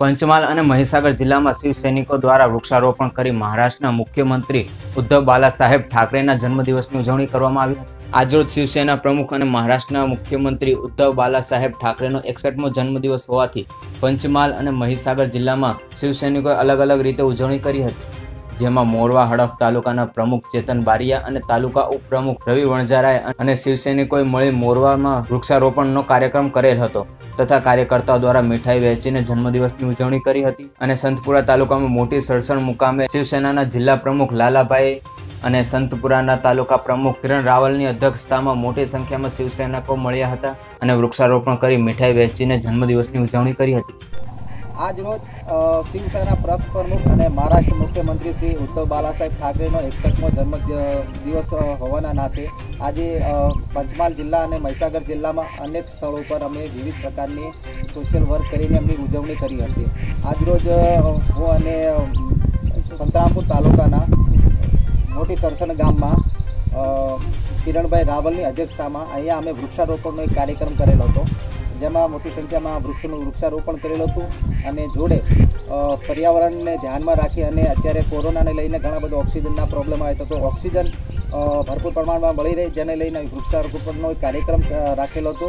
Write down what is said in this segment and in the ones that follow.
પંચમહાલ અને મહીસાગર જિલ્લામાં શિવસૈનિકો દ્વારા વૃક્ષારોપણ કરી મહારાષ્ટ્રના મુખ્યમંત્રી ઉદ્ધવ બાલાસાહેબ ઠાકરેના જન્મદિવસની ઉજવણી કરવામાં આવી આજરોજ શિવસેના પ્રમુખ અને મહારાષ્ટ્રના મુખ્યમંત્રી ઉદ્ધવ બાલાસાહેબ ઠાકરેનો એકસઠમો જન્મદિવસ હોવાથી પંચમહાલ અને મહીસાગર જિલ્લામાં શિવસૈનિકોએ અલગ અલગ રીતે ઉજવણી કરી હતી. જેમાં મોરવા હડફ તાલુકાના પ્રમુખ ચેતન બારિયા અને તાલુકા ઉપપ્રમુખ રવિ વણઝારાએ અને શિવસૈનિકોએ મળી મોરવામાં વૃક્ષારોપણનો કાર્યક્રમ કરેલ હતો તથા કાર્યકર્તાઓ દ્વારા મીઠાઈ વહેંચીને જન્મદિવસની ઉજવણી કરી હતી અને સંતપુરા તાલુકામાં મોટી સરસણ મુકામે શિવસેનાના જિલ્લા પ્રમુખ લાલાભાઈ અને સંતપુરાના તાલુકા પ્રમુખ કિરણ રાવલની અધ્યક્ષતામાં મોટી સંખ્યામાં શિવસૈનિકો મળ્યા હતા અને વૃક્ષારોપણ કરી મીઠાઈ વહેંચીને જન્મદિવસની ઉજવણી કરી હતી. આજ રોજ અ, શિવસેના પ્રક્ષ પ્રમુખ અને મહારાષ્ટ્ર મુખ્યમંત્રી શ્રી ઉદ્ધવ બાલાસાહેબ ઠાકરેનો એકસઠમો જન્મ દિવસ હોવાના નાતે આજે પંચમહાલ જિલ્લા અને મહીસાગર જિલ્લામાં અનેક સ્થળો પર અમે વિવિધ પ્રકારની સોશિયલ વર્ક કરીને એમની ઉજવણી કરી હતી. આજરોજ હું અને સંતરામપુર તાલુકાના મોટી સરસણ ગામમાં કિરણભાઈ રાવલની અધ્યક્ષતામાં અહીંયા અમે વૃક્ષારોપણનો એક કાર્યક્રમ કરેલો હતો. જેમાં મોટી સંખ્યામાં વૃક્ષોનું વૃક્ષારોપણ કરેલું હતું અને જોડે પર્યાવરણને ધ્યાનમાં રાખી અને અત્યારે કોરોનાને લઈને ઘણા બધા ઓક્સિજનના પ્રોબ્લેમ આવે તો ઓક્સિજન ભરપૂર પ્રમાણમાં મળી રહે જેને લઈને વૃક્ષારોપણનો કાર્યક્રમ રાખેલો હતો.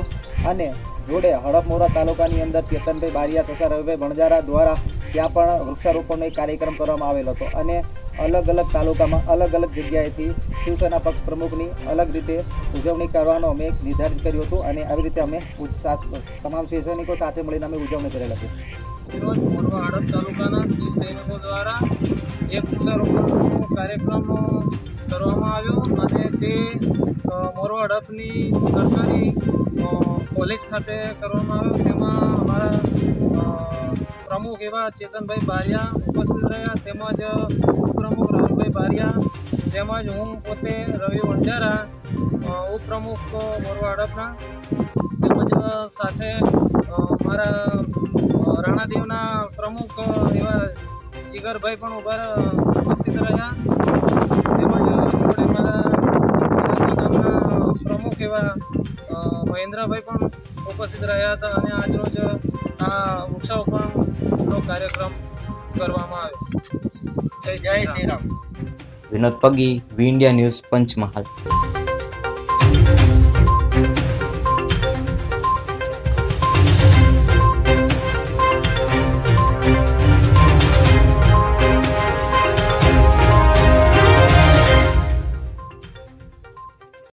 અને જોડે હડપમોરા તાલુકાની અંદર ચેતનભાઈ બારિયા તથા રવિભાઈ ભણજારા દ્વારા ત્યાં પણ વૃક્ષારોપણનો એક કાર્યક્રમ કરવામાં આવેલો હતો અને અલગ અલગ તાલુકામાં અલગ અલગ જગ્યાએથી શિવસેના પક્ષ પ્રમુખની અલગ રીતે ઉજવણી કરવાનો અમે નિર્ધારિત કર્યું હતું અને આવી રીતે અમે તમામ શિવસૈનિકો સાથે મળીને અમે ઉજવણી કરેલ હતી. મોરવા હડપ તાલુકાના શિવ દ્વારા એક વૃક્ષારોપણનો કાર્યક્રમ કરવામાં આવ્યો અને તે મોરો હડપની સરકારી કોલેજ ખાતે કરવામાં આવ્યો. તેમાં અમારા એવા ચેતનભાઈ બારિયા ઉપસ્થિત રહ્યા, તેમજ ઉપપ્રમુખ રાહુલભાઈ બારિયા, તેમજ હું પોતે રવિ વંજારા ઉપપ્રમુખ મોરવા હડપના તેમજ સાથે મારા રાણાદેવના પ્રમુખ એવા જીગરભાઈ પણ ઊભા ઉપસ્થિત રહ્યા, તેમજ જોડે મારા પ્રમુખ એવા મહેન્દ્રભાઈ પણ ઉપસ્થિત રહ્યા હતા અને આજરોજ આ વૃક્ષારોપણનો કાર્યક્રમ કરવામાં આવ્યો. જય જય Shri Ram. Vinod Pagi V India News Panchmahal.